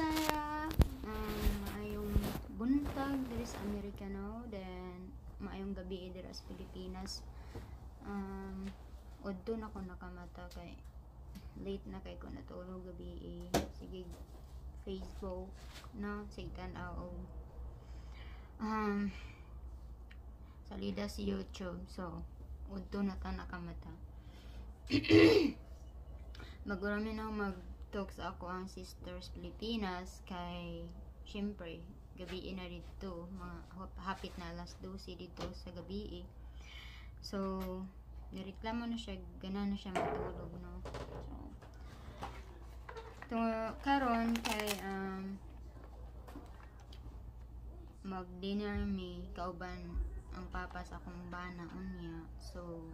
Bisaya. Um, maayong buntag diri sa Amerikano. Then, maayong gabi diri sa Pilipinas. Um, Udto na ko nakamata kay late na kay ko natulog gabi eh. Sige, Facebook, no? Satan ao. Um, salida si YouTube. So, udto na ta nakamata. Magurami na mag-talk sa ako ang Sisters Pilipinas kay syempre gabi na dito. Mga hap- hapit na alas 12 dito sa gabi so nireklamo na siya gana na siya matulog no? So to karon kay um mag dinner mi kauban ang papa sa akong bana unya. So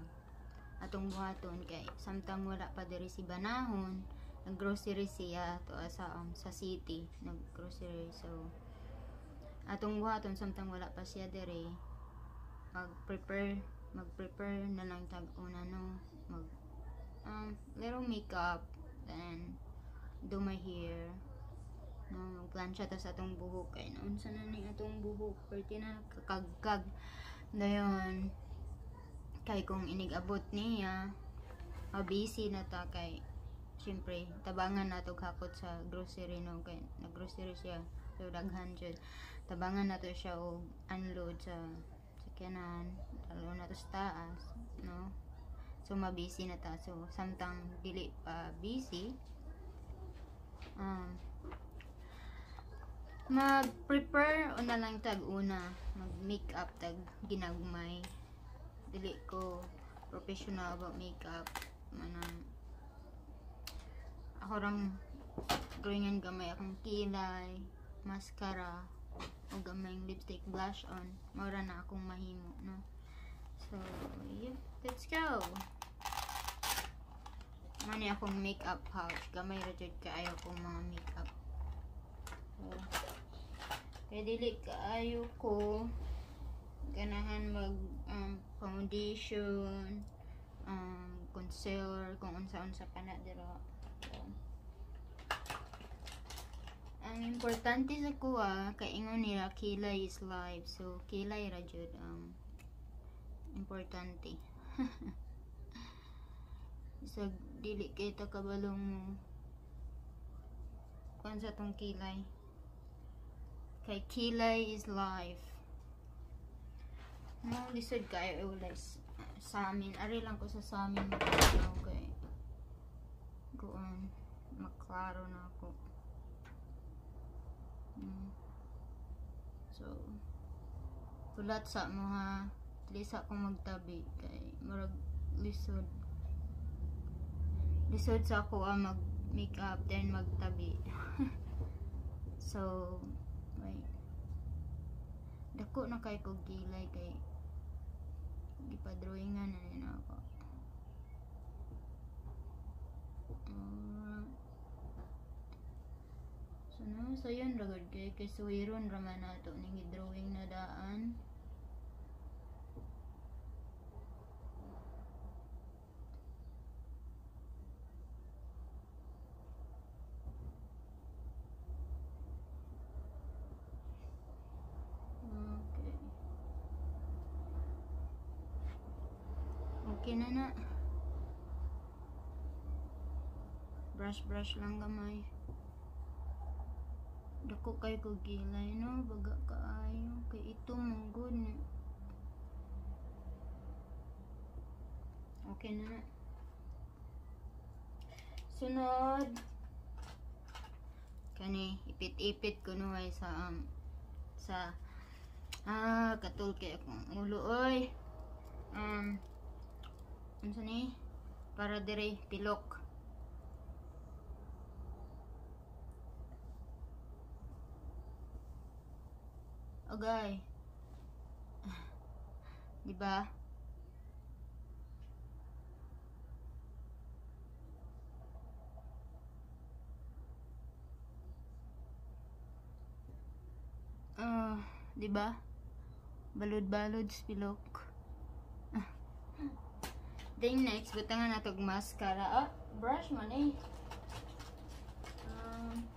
atong buhaton kay samtang wala pa diri si banahon nag grocery siya to sa um, sa city. Nag grocery so atong buhaton samtang wala pa siya diri. Mag prepare mag prepare na lang tag una no? Mag um little makeup then do my hair no? Magplansya ta sa atong buhok kay noon sa na ni atong buhok perti na kakagkag dayon kay kung inig-abot niya busy na ta kay syempre tabangan na to hakot sa grocery no kay nag-grocery siya. So daghan jud tabangan na to siya og unload sa sakyanan. Talo na to sa taas no? So mabisi na ta. So samtang dili pa busy um mag-prepare o na lang tag una. Mag-makeup tag ginagmay. Dili ko professional about makeup. Manang ako rang drawingan gamay akong kilay mascara o gamay lipstick blush on. Maura na akong mahimo no? So yeah let's go! Mani akong makeup pouch. Gamay ra jud kaayo kong mga makeup. So kaya dili kaayo ko ganahan mag um, foundation um, concealer kung unsa-unsa pa na dira so, ang importante sa kuha kay ingon nila kilay is life. So kilay ra jud ang importante. Sa dili kay ta kabalong mo. Kung sa tong kilay? Kay kilay is life. No lisod kayo eh, wala is- sa amin ari lang ko sa sa amin magkanaw kay kuan maklaro na ako So kulat sa mo ha. Lisa ko magtabi kay murag lisod. Lisod sa ako ang mag make up then magtabi. So wait. Dako na kay kog gilay kay gipadrawingan na nila ako. Ah. Na so yun ragad kay kay suwiron raman nato ning drawing na daan. Okay na na. Brush brush lang gamay. Dako kay ko gilay no, baga kaayo kay ito mong good. Okay na. Sunod. Kani ipit-ipit ko no ay sa um, sa Ah, katul kay akong ulo oy. Um, unsa ni? Para dire pilok. Okay. Di ba? Ah, di ba? balod-balod spilok. Then next, butangan na tog mascara. Ah, brush man eh. Um,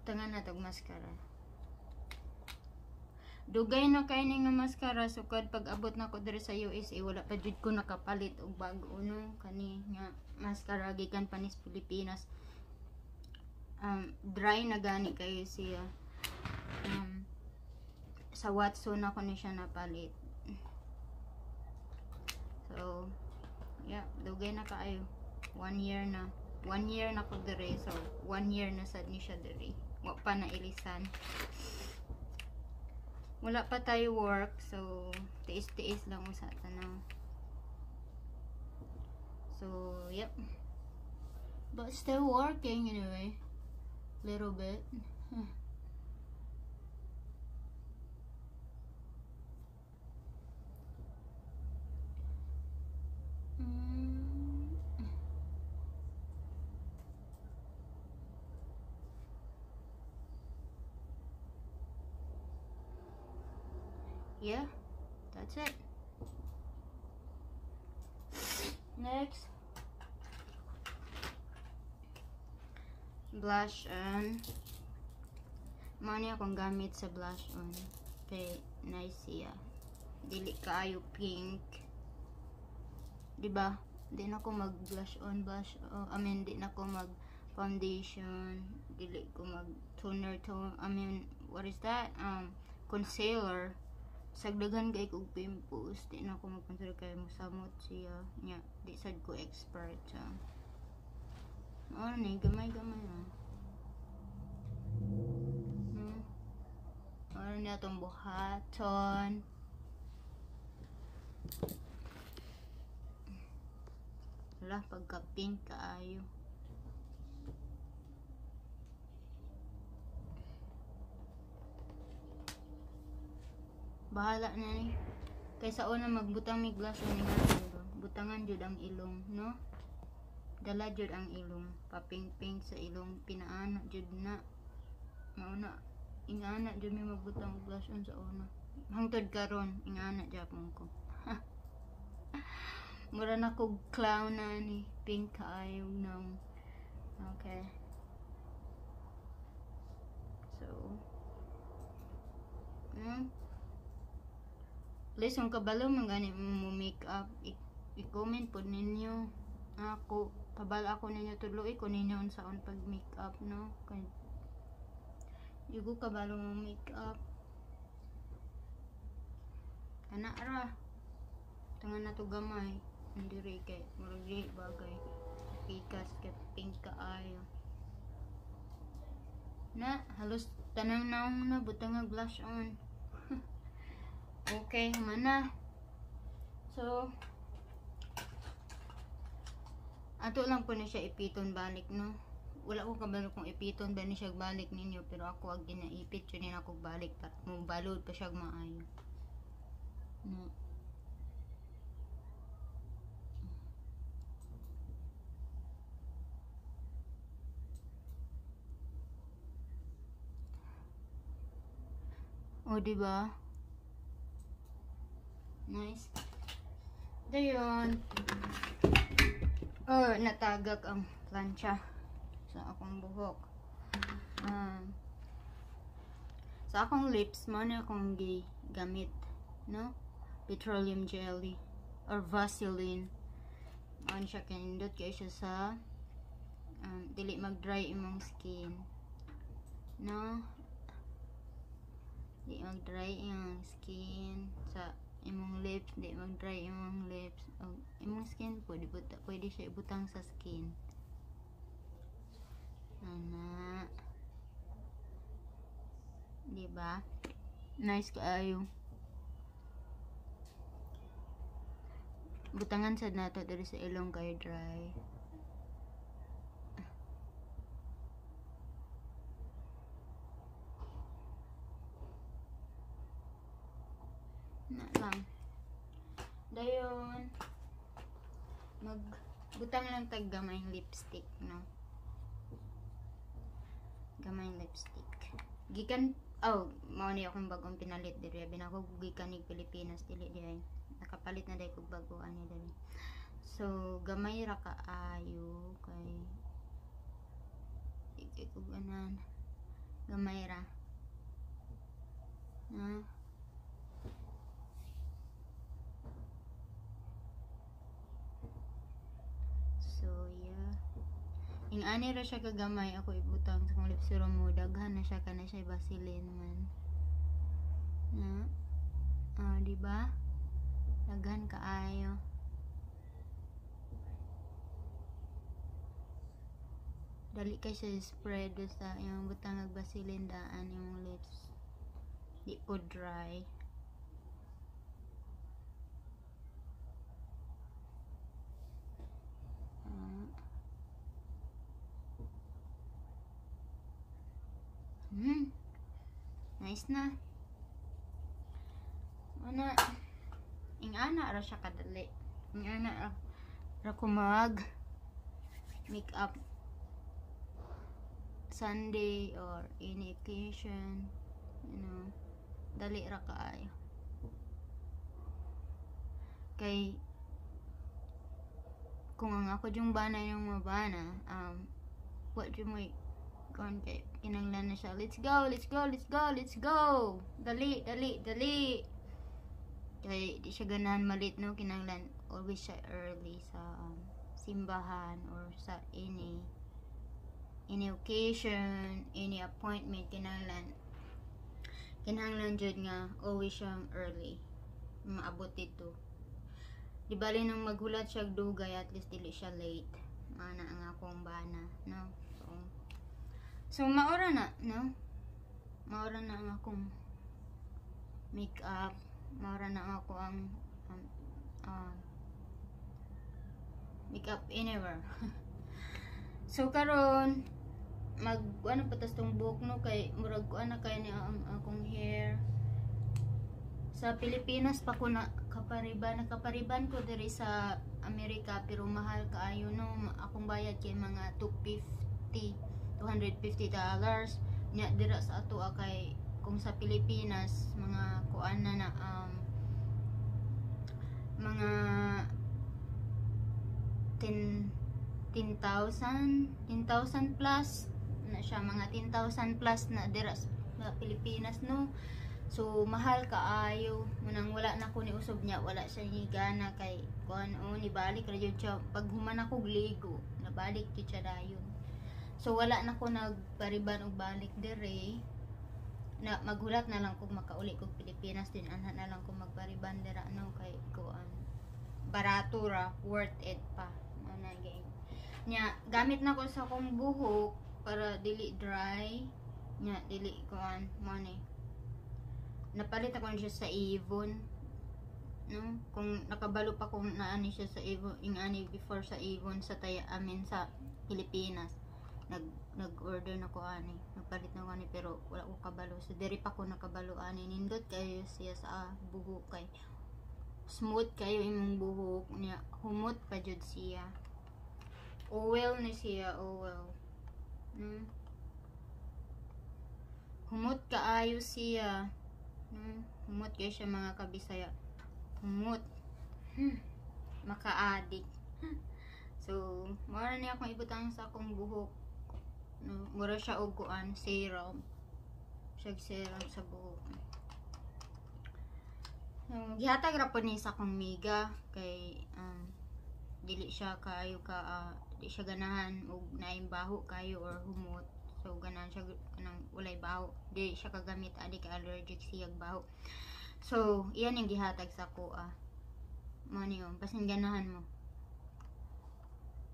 butangan na tog maskara dugay na kay ning nga maskara sukad pag abot na ko diri sa USA wala pa jud ko nakapalit og bag-o no? Kani nga maskara gikan panis Pilipinas. Um, dry na gani kayo siya. Um, sa Watson ako ni siya napalit. So yeah dugay na kaayo. One year na. One year na ko diri so one year na sad ni siya diri. Wa pa na ilisan wala pa tayo work so tiis-tiis lang usa tanaw so yep. But still working anyway. Little bit yeah that's it. Next. Blush on. Mani akong gamit sa blush on. Kay nice siya dili kaayo pink. Di ba di mag blush on blush oh, I mean di na mag foundation. Dili ko mag toner tone I mean what is that? Um concealer sagdagan kay kog pimples. Di na ko magconsider kay mosamot siya. Nya di sad ko expert sa ano ni gamay gamay na hmm. ano ni atong buhaton. Wala pagka pink kaayo bahala na ni kaysa una magbutang mig glass ni nga butangan jud ang ilong no? Dala jud ang ilong. Paping-ping sa ilong. Pinaana jud na. Mauna. Ingana jud may magbutang glass sa una. Hangtod karon ingana japon ko. Mura na kog clown na ni. Pink kaayo nang okay. So hmm Please, kung kabalo man gani mo make up, i-comment po ninyo. Ako, pabala ako ninyo tuloy ko ninyo sa on pag make up, no? Kay Yugo kabalo mo make up. Ana ra. Tangan na to gamay. Hindi kay murag bagay. Pikas kay pink kaayo. Na, halos tanang naong na butang nga blush on. Okay, mana. So, ato lang po na siya ipiton balik, no? Wala ko kabalo kung ipiton ba ni siya balik ninyo, pero ako ag ginaipit yun ako balik para mo balod pa siya maayo. No. O, diba? Nice. Dayon. Oh, natagak ang plancha sa akong buhok. Um, sa akong lips, mo na akong gamit, no? Petroleum jelly or Vaseline. Ano siya kanindot kaya siya sa um, dili mag-dry imong skin. No? Di mag-dry imong skin sa imong lips di mag dry imong lips. O imong skin pwede buta pwede siya ibutang sa skin. Ana. Di ba? Nice kaayo butangan sad nato diri sa ilong kay dry na lang. Dayon. Mag butang lang tag gamay lipstick no? Gamay lipstick. Gikan oh mao ni akong bagong pinalit diri. Binako gikan ni Pilipinas dili diri nakapalit na dai kog bago ani diri so gamay ra kaayo kay ikay kog anan. Gamay ra. Na so yeah. Ing ani ra siya kagamay ako ibutang sa kong lips pero mo. Daghan na siya kana siya basilin man. Na ah di ba? Daghan kaayo dali kay siya spread sa yung butang nagbasilin daan yung lips. Di po dry Hmm. Nice na. Ana. Ing ana ra siya kadali. Ing ana ra, ra ko mag make up Sunday or any occasion. You know. Dali ra kaayo. Kay kung ang ako yung bana yung mabana, um, what you may kon kay kinanglan na siya let's go let's go let's go let's go! Dali dali dali! Kay di siya ganahan malit no? Kinanglan always siya early sa um, simbahan or sa any any occasion any appointment kinanglan kinahanglan jud nga always siyang early. Maabot dito di bali nang maghulat siya dugay at least dili siya late ana ang akong bana no so So, maura na, no? Maura na ang akong makeup. Maura na ang ako ang um, uh, makeup anywhere. so, karon mag, ano pa tas tong buhok, no? Kay, murag ko, ano kay ni ang akong hair. Sa Pilipinas pa ko na kapariban, nakapariban ko diri sa Amerika, pero mahal kaayo, no? Akong bayad kay mga 250 250 dollars. Nya dira sa ato ah, kay kung sa Pilipinas mga kuan na na um, mga 10 10,000 10,000 plus. Na siya mga 10,000 plus na dira sa Pilipinas no so mahal kaayo munang wala na ko ni usob niya wala siya ni gana kay kuan o ni balik ra siya pag human ako gligo nabalik jud siya dayon So wala na ko nagpariban og balik dire. Na maghulat na lang kog makauli kog Pilipinas din anha na lang kog magpariban dira no kay kuan. Barato ra, worth it pa. Ana gay. Nya gamit na ko sa akong buhok para dili dry. Nya dili kuan money. Napalit ako siya sa Avon. No? Kung nakabalo pa kung naani siya sa Avon, ing ani before sa Avon sa taya amin sa Pilipinas nag nag-order na ko ani nagpalit na ko ani pero wala ko kabalo so diri pa ko nakabalo ani nindot kayo siya sa buhok kay smooth kayo imong buhok niya humot pa jud siya oil ni siya oil hmm. humot kaayo siya hmm. humot kayo siya mga kabisaya. Humot. Hmm. maka-addict. So mara niya akong ibutang sa akong buhok. No, mura siya og kuan serum. Siya serum sa buhok. Um, gihatag ra po ni sa akong miga kay um, dili siya kayo ka uh, di siya ganahan og naim baho kayo or humot so ganahan siya nang walay baho di siya kagamit adi ka allergic siyag baho so iyan yung gihatag sa ko ah mo niyo basin ganahan mo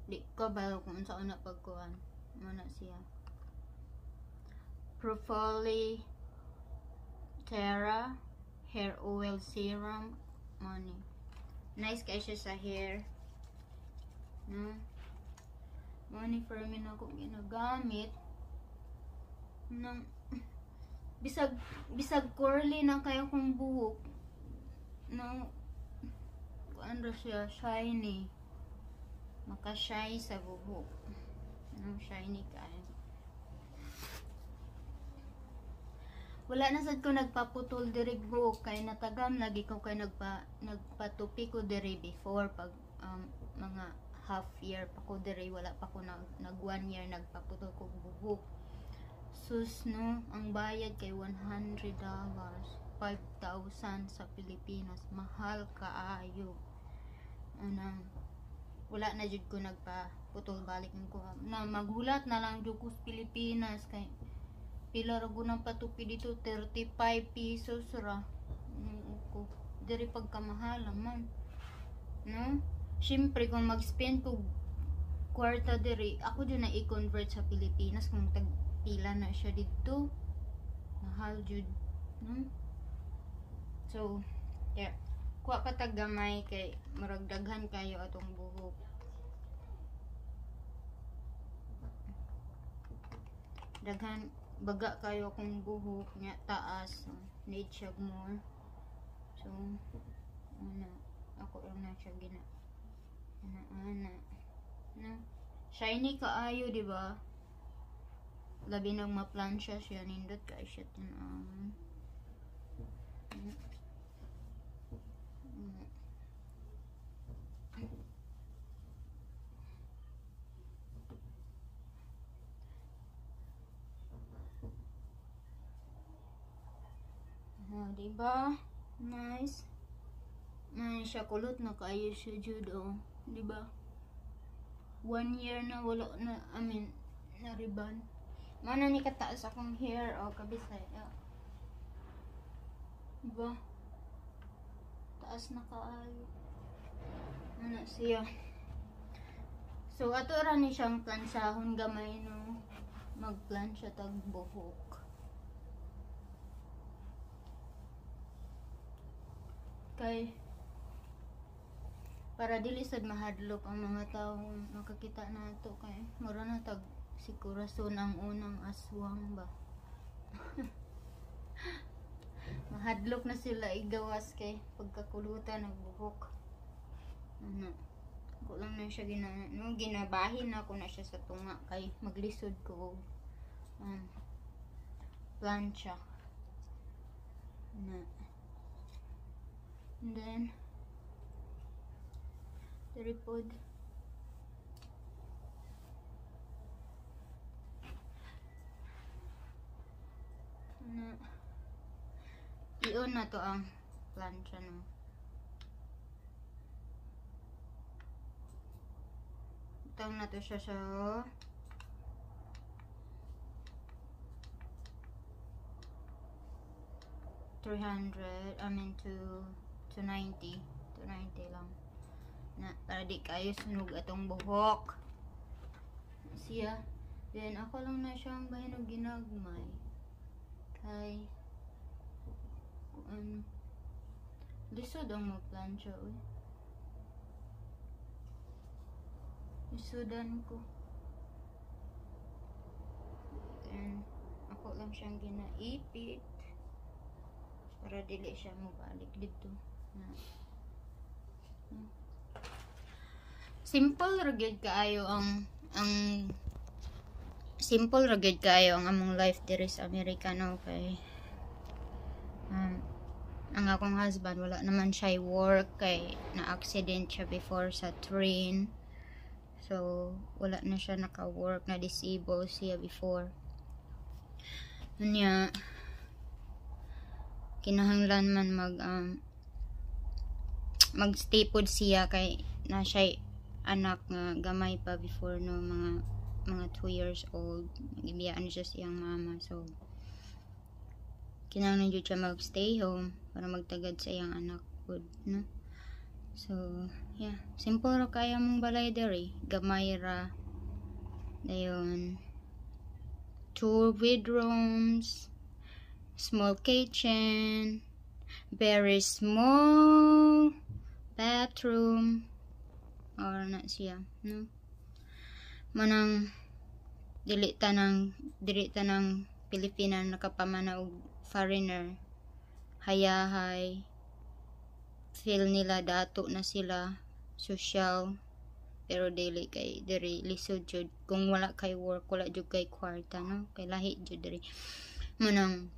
di ko ba kung sa una pagkuan Muna siya. Propoli Terra Hair Oil Serum. Money. Nice kay siya sa hair. No? Money for me na akong ginagamit. Nang bisag bisag curly na kayo kong buhok. No? Ano siya? Shiny. Maka-shine sa buhok. Ang shiny kayo. Wala na sad ko nagpaputol diri buhok kay natagam lagi ko kay nagpa nagpatupi ko diri before pag um, mga half year pa ko diri wala pa ko nag, nag one year nagpaputol ko buhok. Sus no? Ang bayad kay 100 dollars 5,000 sa Pilipinas. Mahal kaayo. Anang wala na jud ko nagpa putol balik ko. Na maghulat na lang jud ko sa Pilipinas kay pila ra gunang patupi dito 35 pesos ra. Mm, ko? Diri pagkamahal man no? Syempre kung mag-spend ko kwarta diri ako din na i-convert sa Pilipinas kung tag pila na siya dito mahal jud no so yeah. Kuha ka tag gamay kay murag daghan kayo atong buhok. Daghan baga kayo kung buhok nya taas. So, need siya more. So ano ako lang na siya gina ana ana no? Shiny kaayo di ba labi nang maplansya siya nindot kay siya tinawon Mm. Mm. Ah, di ba? Nice. Man siya kulot na kayo siya jud oh. Di ba? One year na wala na, I mean, na ribbon. Mana ni kataas akong hair o oh, kabisay. Oh. Di ba? Taas na kaayo. Ano siya? So, ato ra ni siyang plansahon gamay no. Magplansya tag buhok. kay para dili sad mahadlok ang mga tawo makakita nato kay mura na tag si Corazon ang unang aswang ba? Mahadlok na sila igawas kay pagkakulutan ng buhok ano ko lang na siya gina no, ginabahin na ko na siya sa tunga kay maglisod ko. Um, plancha. Na And then, the tripod. Na, iyon na to ang plancha no. Itang na to siya sa 300 I mean to to 90 to 90 lang. Na para di kayo sunog atong buhok. Siya. Then ako lang na siyang bahinog ginagmay kay kung ano lisod ang magplansya uy. Lisudan ko. Then ako lang siyang ginaipit para dili siya mo balik dito. Na. Hmm. simple ra kaayo ang ang simple ra gyud kaayo ang among life diri sa Amerika no? Kay um, ang akong husband wala naman siya work kay na accident siya before sa train. So wala na siya naka work na disable siya before. Unya, kinahanglan man mag um, magstay pod siya kay na siya anak nga gamay pa before no? Mga mga 2 years old. Nagibiyaan siya siyang mama. So kinahanglan jud siya magstay home para magtagad sa iyang anak. Pod no? So yeah. Simple kaya mong balay dere. Gamay ra dayon two bedrooms. Small kitchen. Very small bathroom. Or na siya no manang dili tanang dili tanang Pilipina nakapamana og foreigner. Hayahay feel nila dato na sila social pero dili kay diri lisod jud. Kung wala kay work wala jud kay kwarta no? Kay lahi jud diri. Manang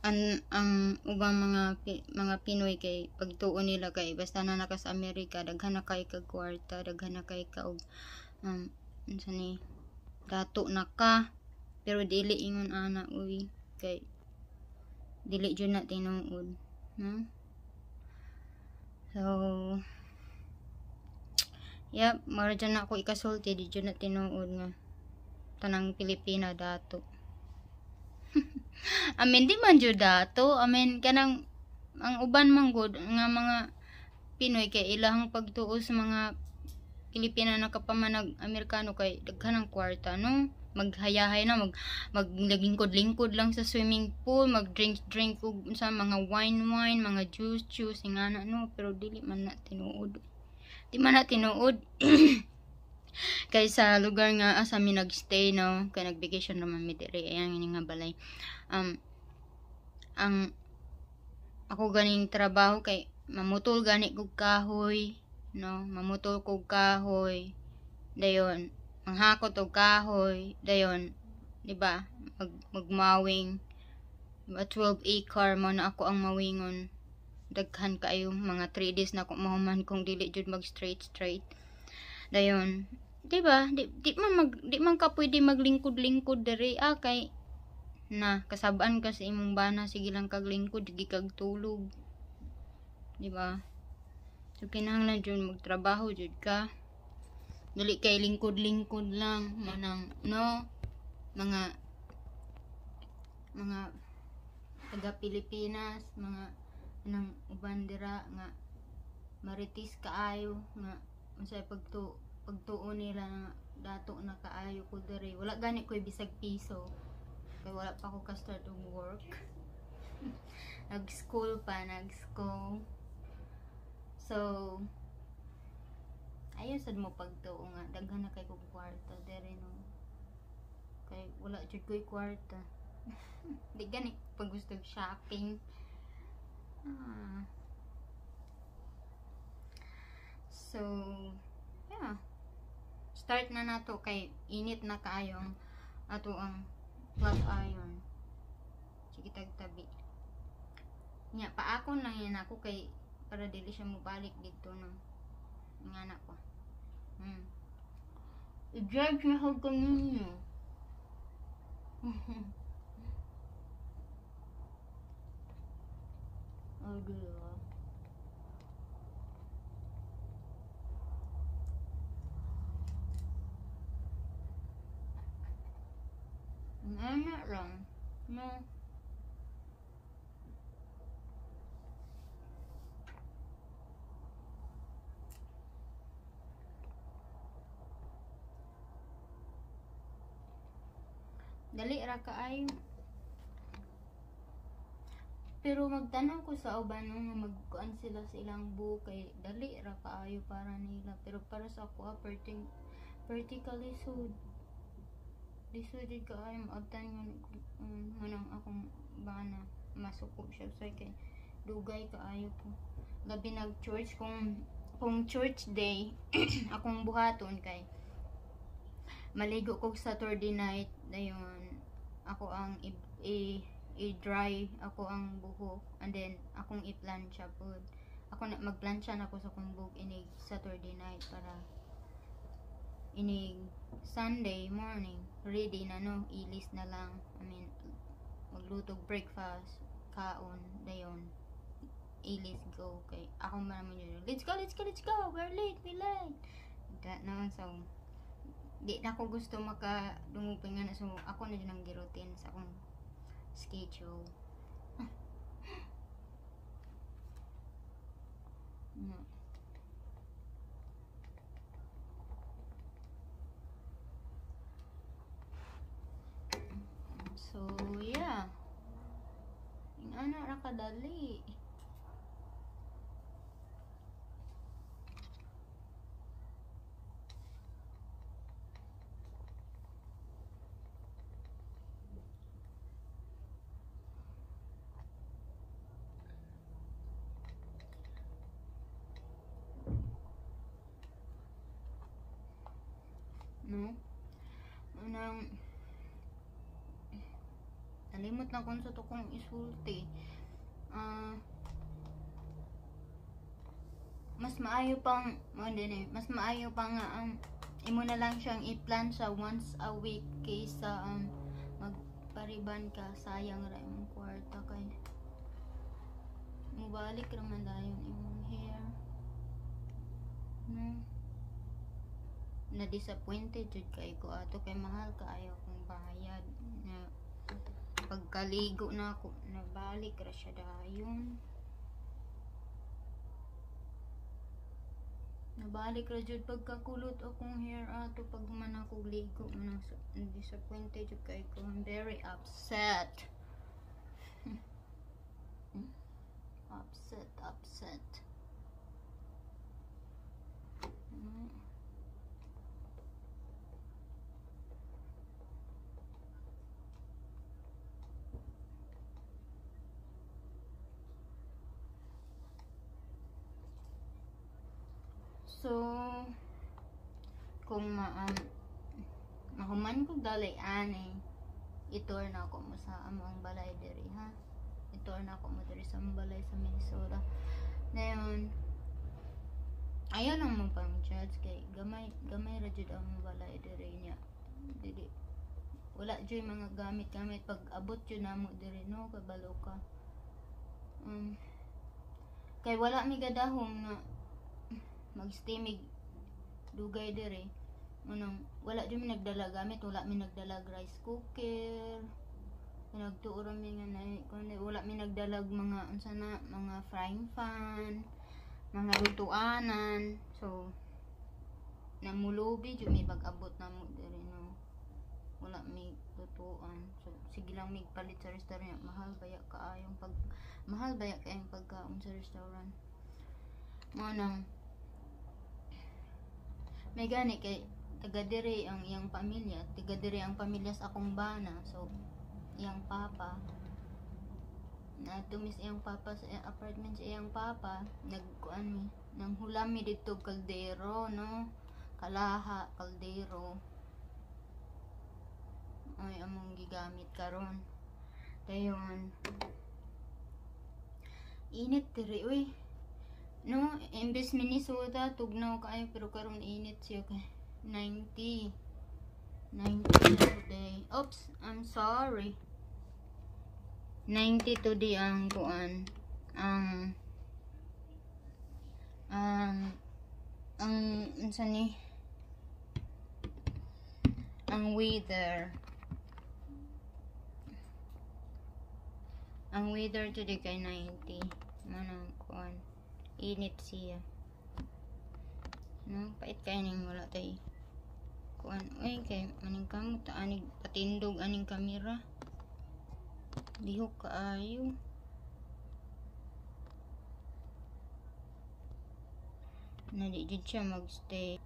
ang ang ubang mga mga Pinoy kay pagtuon nila kay basta na naka sa Amerika daghan na kay kag kwarta daghan na kay ka og um unsa ni dato na ka. Pero dili ingon ana uy kay dili jud na tinuod no? So yep mara ako ikasulti di jud na tinuod nga tanang Pilipina dato amen di man jud dato. Amen kanang ang uban man gud nga mga Pinoy kay ilahang pagtuo sa mga Pilipina na kapamanag Amerikano kay daghan ng kwarta no? Maghayahay na mag maglingkod-lingkod lang sa swimming pool mag drink drink og sa mga wine wine mga juice juice ingana no? Pero dili man na tinuod. Di man na tinuod kay sa lugar nga asa mi nagstay no? Kay nag-vacation naman mi diri. Ayan ini nga balay. Um ang ako ganing trabaho kay mamutol gani kog kahoy no? Mamutol kog kahoy. Dayon manghakot og kahoy. Dayon di ba? Mag magmawing. Diba, 12 acre mo na ako ang mawingon. Daghan kaayo mga 3 days na ako mahuman kung dili jud mag straight straight dayon di ba? Di, di man mag di man ka pwede maglingkod-lingkod diri. Ah kay na kasabaan ka sa imong bana. Sige lang kag lingkod sige tulog di ba? So kinahanglan jud magtrabaho jud ka. Dili kay lingkod-lingkod lang manang no? Mga mga taga Pilipinas mga nang uban dira nga maritis kaayo nga unsay pagtu pagtuo nila nga dato na kaayo ko diri wala gani koy bisag piso kay wala pa ako ka start og work nag school pa nag school So, ayun sad mo pagtuo nga daghan na kay kog kwarta dere no. Kay wala jud ko'y kwarta. Di gani pag gusto shopping. Ah. So, yeah. Start na nato kay init na kaayo ato ang flat iron. Sige tagtabi. Nya paakon lang yan ako kay para dili siya mubalik dito no nga na ko hmm. i-judge na hug ko ninyo oh diba nga na lang no. Dali ra kaayo pero magtanaw ko sa uban nga magkuan sila sa ilang buhok kay dali ra kaayo para nila. Pero para sa ako ah, vertically sud disudid ka ay maabtan nga um, manang akong bana masuko siya. So kay dugay kaayo po labi nag church kung kung church day akong buhaton kay maligo ko Saturday night dayon ako ang i-dry ako ang buhok and then akong i-plancha pod ako na magplancha na ako sa buhok inig Saturday night para inig Sunday morning ready na no? Ilis na lang. I mean maglutog breakfast kaon dayon. Ilis go. Kay ako man naman yun let's go let's go let's go! We're late we late! That naman so di na ako gusto makadungupin nga na. So ako na din ang giroutine sa akong schedule. No. So yeah. Yung ano ra kadali no unang nalimot na kung sa to kong isulti. Ah mas maayo pang mo din eh mas maayo pa nga ang imo na lang siyang i-plan sa once a week kaysa um, magpariban ka. Sayang ra imong kwarta kay. Mubalik raman dayon imong hair. No? Na disappointed jud kay ko ato kay mahal kaayo kong bayad pagkaligo na ako nabalik ra siya dayon Nabalik ra jud pagkakulot akong hair ato pag man ako ligo man disappointed jud kay ko. I'm very upset. upset, upset. Mm. So, kung ma um, mahuman ko dalay ani, itor na ako mo sa among balay diri ha. Itor na ako mo diri sa among balay sa Minnesota. Ngayon, ayaw lang mo pang judge kay gamay gamay ra jud ang balay diri niya. Dili wala jud mga gamit-gamit pag abot jud namo diri no kabalo ka. Um, kay wala mi gadahom na magstay mig dugay dire manang wala jud mi nagdala gamit wala mi nagdalag rice cooker. Nagtuuro mi nga na kundi wala mi nagdalag mga unsa na mga frying pan mga lutuanan. So namulubi jud mi pag-abot namo dire no. Wala mi lutuan. So sige lang mig palit sa restaurant. Mahal baya kaayong pag mahal baya kaayong pagkaon sa restaurant? Mo nang may gani kay taga dire ang iyang pamilya taga dire ang pamilya sa akong bana so iyang papa. Na tumis iyang papa sa iyang apartment sa iyang papa nagkuan mi nang hulam mi dito kaldero no? Kalaha kaldero. Ay among gigamit karon. Dayon. Init diri uy No, imbes Minnesota, tugnaw kayo, pero karon init siya kay 90. 90 today. Oops, I'm sorry. 90 today ang kuan. Ang ang ang unsa ni ang weather ang weather today kay 90 manang kuan init siya. No pait kay ning wala tay? Kuan oy kay maning kamot anig patindog aning kamera. Lihok kaayo na di jud siya magstay.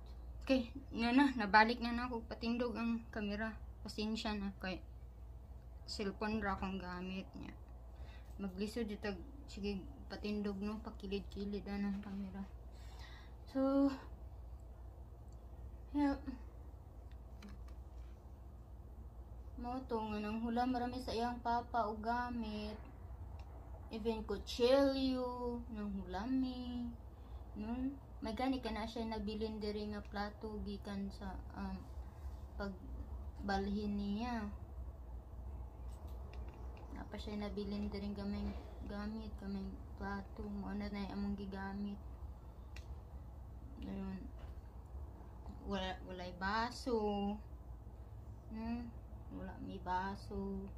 Okay nga na nabalik na na ako patindog ang kamera. Pasensya na kay cellphone ra akong gamit niya. Maglisod jud sige patindog no? Pakilid-kilid na ng camera. So yeah. Mo to nga nang hula marami sa iyang papa o gamit. Even kutsilyo nang hulami no? May gani ka na siya nabilin diri nga plato gikan sa um, pagbalhin niya. Napa siya nabilin diri gamay gamit kaming plato mo na na among gigamit. Ayun wala walay baso. Hmm? wala may baso.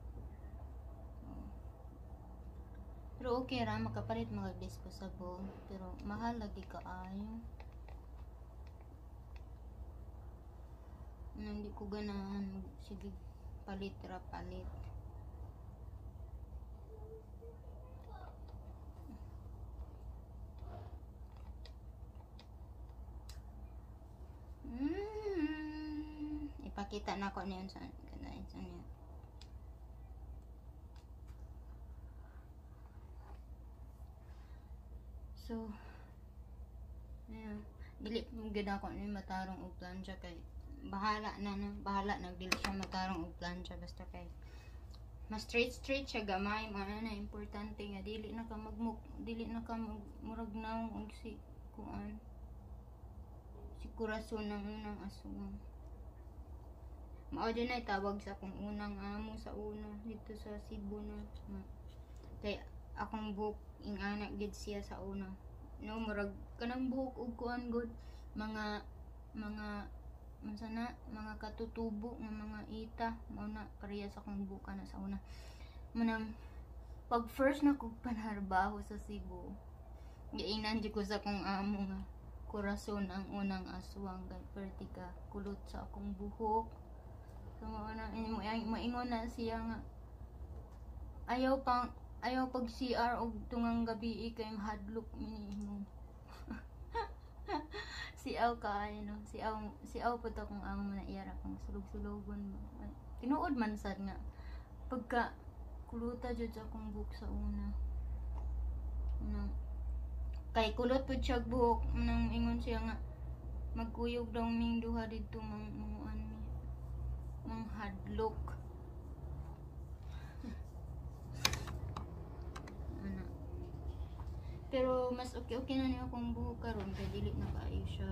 Pero okay ra makapalit mga disposable pero mahal lagi kaayo hindi ko ganahan sige palit ra palit Mm. Ipakita na ko niyon sa kanain sa niya. So, ayan. Dili mo gid ako ni matarong og plancha kay bahala na no, bahala nagdili siya matarong og plancha basta kay mas straight straight siya gamay mo na importante nga dili na ka magmuk dili na ka murag naong og si kuan Si Kurason ng unang aswang. Mao din ay tawag sa akong unang amo sa una dito sa Cebu na. Ma- Kay akong buhok ing anak gid siya sa una. No, murag kanang buhok ug kuan gud mga mga masana mga katutubo nga mga ita mao na pareha sa akong buhok na sa una. Manang pag first na kog panarbaho sa Cebu, giingnan di ko sa akong amo nga kurason ang unang aswang kay pertika kulot sa akong buhok. So mao na mo maingon na siya nga ayaw pang ayaw pag CR og tungang gabi kay hadlok minimo. si aw ka ano, si aw si aw po to kung amo na iyara kung sulog-sulogon. Tinuod man sad nga pagka kuluta jud sa akong buhok sa una. Unang kay kulot pud siya buhok nang ingon siya nga magkuyog daw ming duha dito mang mga ano mang hadlok. Ana. Pero mas okay okay na niya akong buhok karon kay dili na kaayo siya.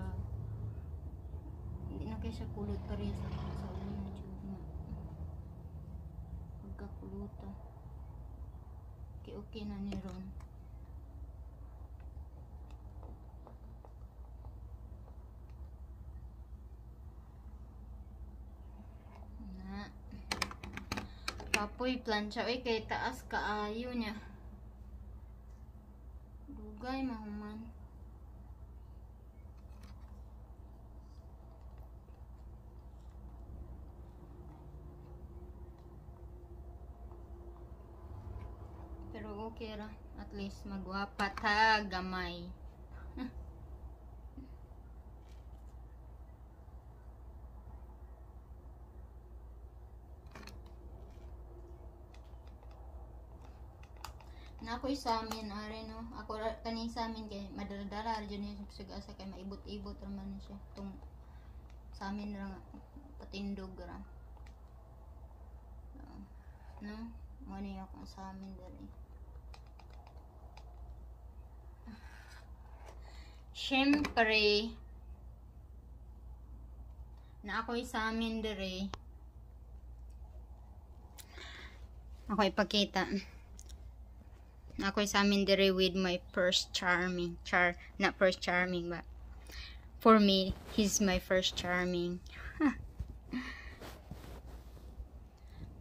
Hindi na kay siya kulot pa rin sa sa jud nga. Pagkakuluta. Okay okay na ni ron. Na. Papoy plancha oy kay taas kaayo niya. Dugay mahuman. Pero okay ra. At least magwapa ta gamay. Na ako'y sa amin are no? Ako kani sa amin kay madaladala ra jud niya sa asa kay maibot-ibot ra man siya. Tung sa amin ra patindog ra. Ah, no? Mo ni ako sa amin dali. Siyempre, na ako'y sa amin dire. Ako ipakita. Ako'y sa amin dire with my first charming. Char, not first charming, but for me, he's my first charming.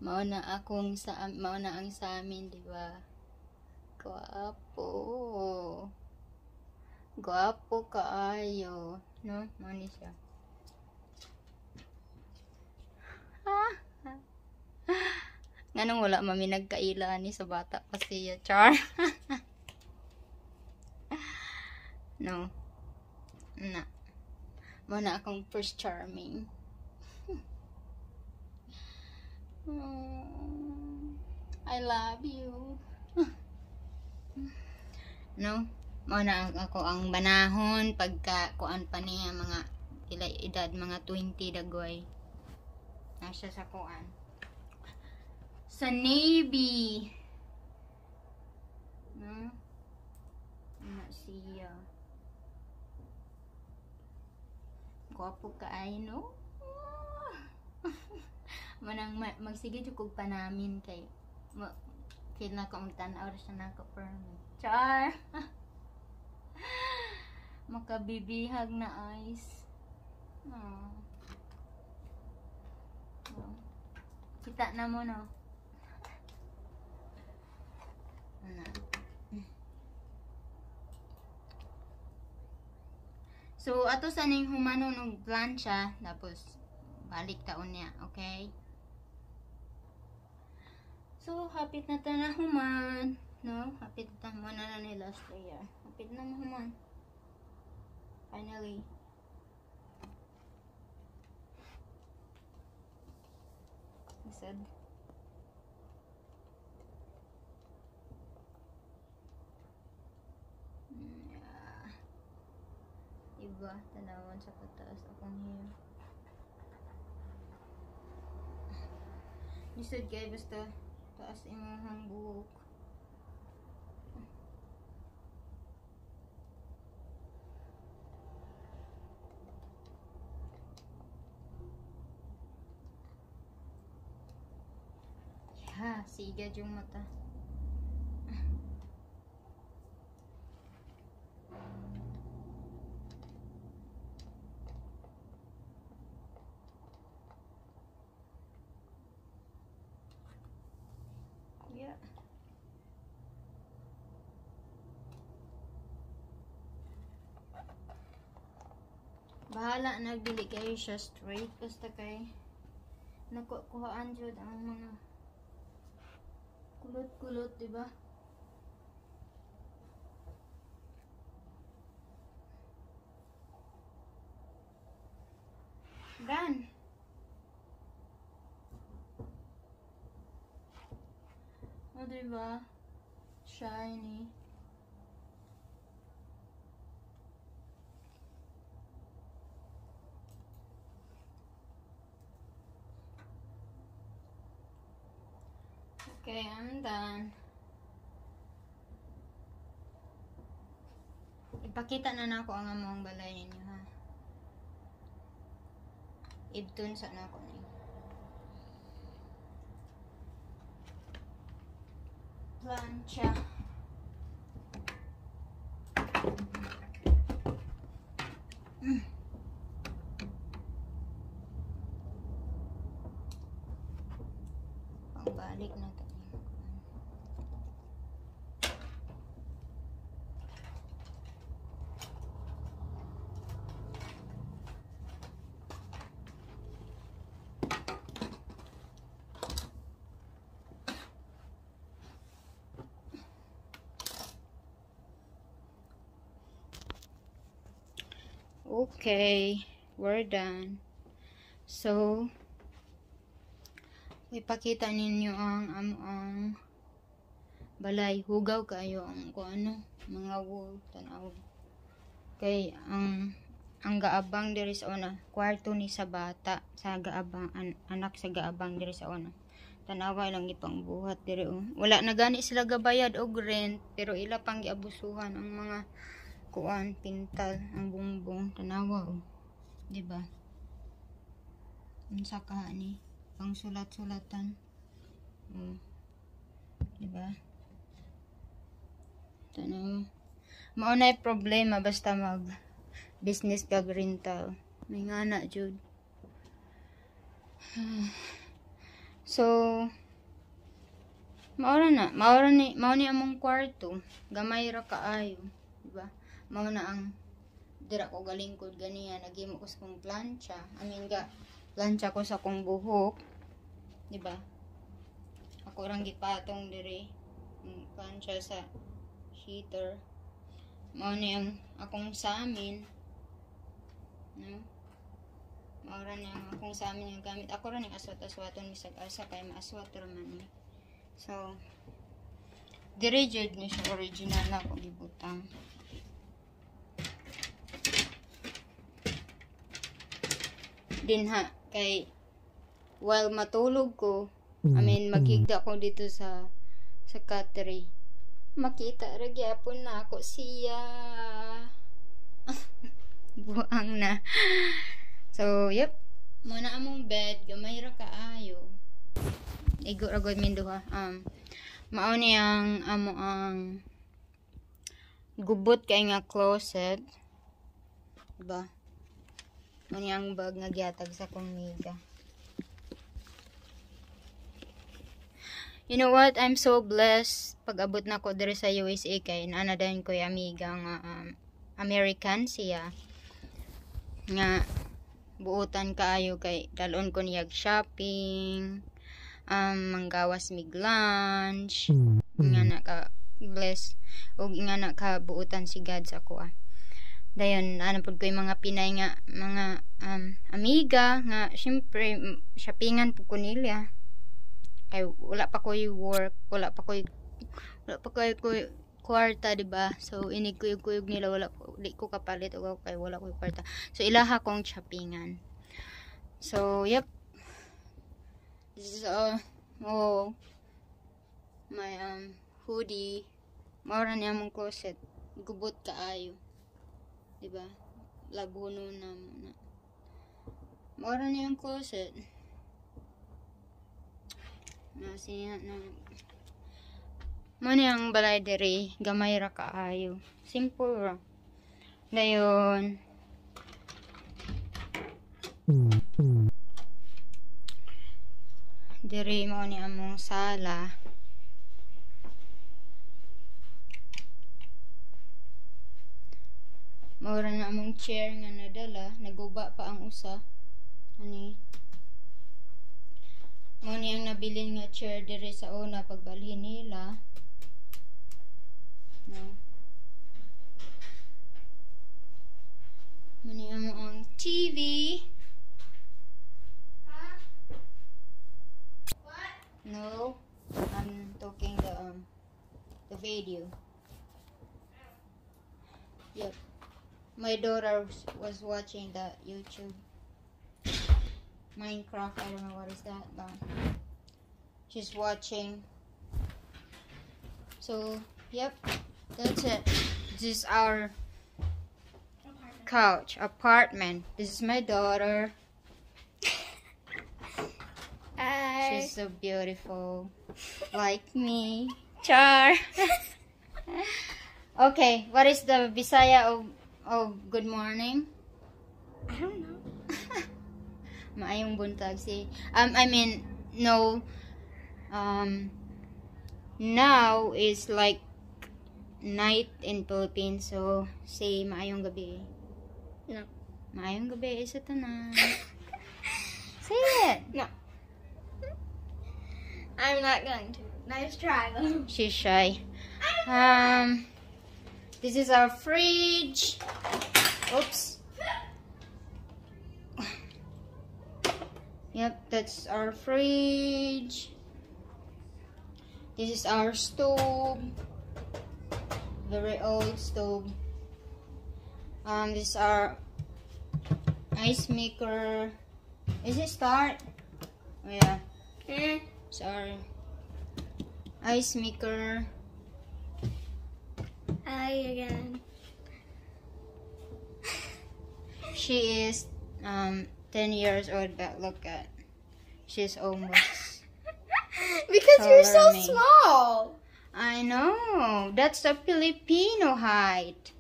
mao na akong sa mao na ang sa amin, di ba? Guwapo. Guwapo kaayo, no? Mao ni siya. Ah. Nganong wala mami nagkaila ni sa bata pa siya, char. no. Na. Mo na akong first charming. I love you. no? Mo na ako ang banahon pagka kuan pa niya mga ila edad mga 20 dagoy. Nasa sa kuan sa Navy. No? Na siya. Gwapo ka ay, no? Manang ma magsige jud kog pa namin kay ma kay na tan-aw ra siya naka permit. Char. Makabibihag na. Oh. Oh. Kita na mo no. Ano? So, ato sa ning humano ng plancha, tapos balik taon niya, okay? So, hapit na ta na human, no? Hapit na mo na na ni last layer. Hapit na mo human. Finally. Isad. ba? Ah, tanawan sa pataas akong hair. Lisod kay basta taas imong buhok. Ha, sigad yung mata. Bahala nagbili kayo siya straight basta kay nakukuhaan jud ang mga kulot-kulot, di ba? Done. O, di ba? Shiny. Okay, I'm done. Ipakita na nako ang among balay ninyo ha. Ibtun sa nako ni. Plancha. Mm. Pangbalik na to. Okay, we're done. So, ipakita ninyo ang ang, ang balay hugaw kayo ang kung ano mga wool tanaw kay ang ang gaabang diri sa una kwarto ni sa bata sa gaabang an, anak sa gaabang diri sa una tanawa lang ipang buhat diri oh. wala na gani sila gabayad og rent pero ila pang giabusuhan ang mga kuan pintal ang bumbong tanawa oh. di ba? Unsa ka ni? Pang sulat-sulatan. Oh. di ba? Tanaw mao na problema basta mag business kag rental. May ngana jud so maura na maura ni mao ni among kwarto. Gamay ra kaayo mao na ang dira ko galingkod ganiya naghimo ko sa kong plancha I mean ga plancha ko sa kong buhok di ba ako rang gipatong diri ang plancha sa heater mao ni ang akong samin no Maura ni ang akong sa amin yung gamit. Ako rin yung aswat-aswaton misag asa kay maaswat raman ni. So, dire jud ni siya original na ako gibutang. Din ha kay while matulog ko, I mean maghigda ko dito sa sa cattery. Makita ra gyapon na ako siya. Buang na. So, yep. Muna among bed, gamay ra kaayo. Igo ra gud min duha. Um, mao ni ang amo ang gubot kay nga closet. Diba? Mao ni ang bag nga gihatag sa kong. You know what? I'm so blessed pag abot na ko diri sa USA kay naana dayon ko amiga nga um, American siya nga buutan kaayo kay dalon ko niyag shopping um manggawas mig lunch nga na ka bless og nga na ka buutan si God sa ah. Dayon ano pud ko yung mga pinay nga mga um, amiga nga syempre shoppingan pud ko nila. Kay wala pa ko work wala pa ko wala pa ko ko kwarta di ba? So inig-kuyog-kuyog nila wala ko di ko kapalit o kay wala ko kwarta. So ilaha kong shoppingan. So yep. This is uh oh my um hoodie. Maura niya mong closet. Gubot kaayo di ba labuno na muna maura niya ang closet Na siya na mo ni ang balay diri gamay ra kaayo. Simple ra. Dayon. Diri mo ni among sala. Maura na among chair nga nadala, naguba pa ang usa. Ani. Mo ni ang nabilin nga chair diri sa una pagbalhin nila. No. Mo ni ang TV. No, I'm talking the um the video. Yep. My daughter was- watching the YouTube Minecraft. I don't know what is that, but she's watching. So, yep, that's it. This is our couch apartment. This is my daughter. Hi. She's so beautiful, like me. Char. Okay, what is the Bisaya of, of good morning? I don't know. Maayong buntag si um I mean no um now is like night in Philippines so say maayong gabi. No. Maayong gabi sa tanan. say it. No. I'm not going to. Nice try though. She's shy. Um this is our fridge. Oops. Yep, that's our fridge. This is our stove. Very old stove. Um, this is our ice maker. Is it start? Oh yeah, Eh. sorry. Ice maker. Hi again. She is um 10 years old, but look at she's almost. because you're so me. small. I know that's the Filipino height,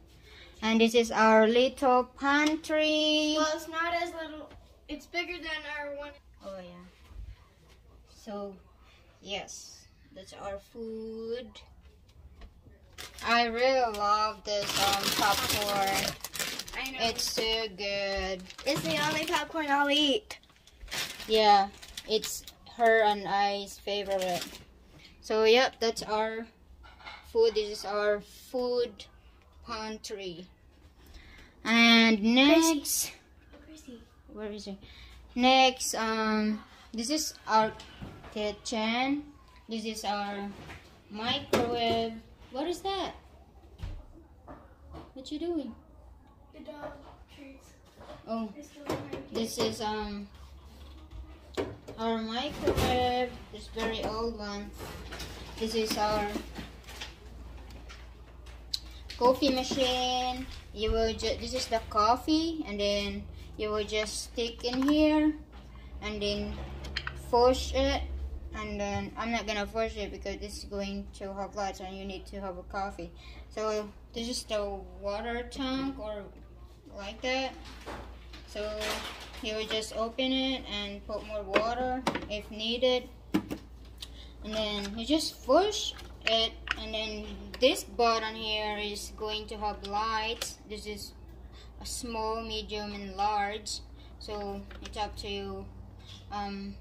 and this is our little pantry. Well, it's not as little. It's bigger than our one. Oh yeah. So, yes, that's our food. I really love this um popcorn. I know. It's so good. it's the only popcorn I'll eat. Yeah, it's her and I's favorite. So yep, that's our food. This is our food pantry. And next, where is it? Next, um, this is our kitchen. This is our microwave. What is that? What you doing? The dog treats. Oh, this is um our microwave. This very old one. This is our coffee machine. You will just this is the coffee, and then you will just stick in here, and then push it. And then I'm not gonna force it because this is going to have lights, and you need to have a coffee. So this is the water tank, or like that. So you will just open it and put more water if needed. And then you just push it and then this button here is going to have lights. This is a small, medium and large. So it's up to you um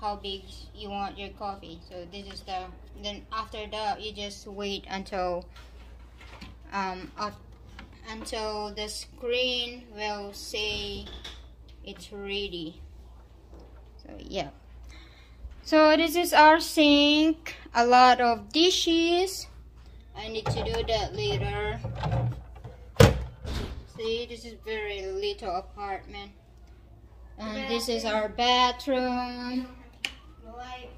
how big you want your coffee. So this is the then after that you just wait until um up until the screen will say it's ready. So yeah. So this is our sink. A lot of dishes. I need to do that later. See, this is very little apartment. And this is our bathroom. The light.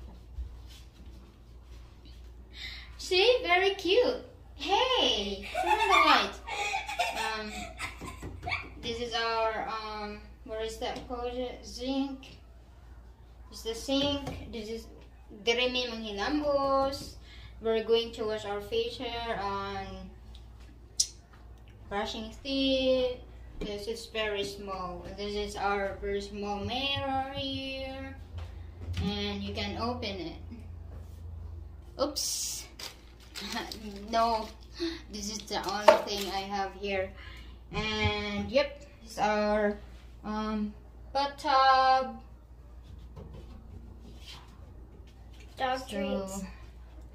See, very cute. Hey, turn on the light. Um, this is our um, what is that called? Zinc. It's the sink. This is dire may manghilambos. We're going to wash our here on brushing teeth. This is very small. This is our very small mirror here. And you can open it. Oops. no, this is the only thing I have here. And yep, is our um, bathtub. Dog So, treats.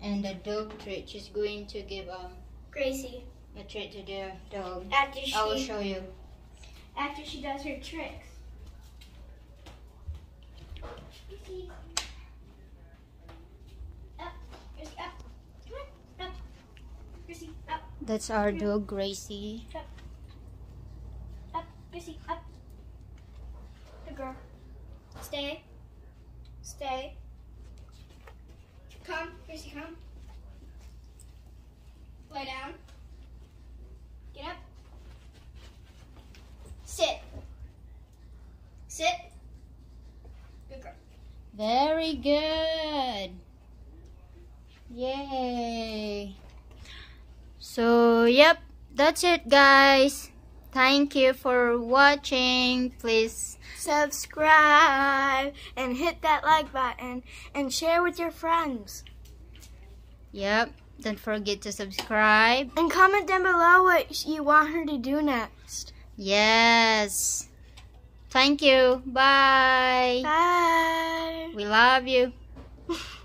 and the dog treat. She's going to give um Gracie. a treat to the dog. After she I will show you. after she does her tricks. Gracie. Up. Gracie, up. Come on. Up. Gracie, up. That's our dog Gracie. Up. Gracie, up. Good girl. Stay. Stay. Come. Gracie, come. Lay down. Get up. Sit. Sit. Good girl. Very good. Yay. So, yep, that's it, guys. Thank you for watching. Please, Subscribe and hit that like button and share with your friends. yep, don't forget to subscribe. And comment down below what you want her to do next. Yes. Thank you. Bye. Bye. We love you.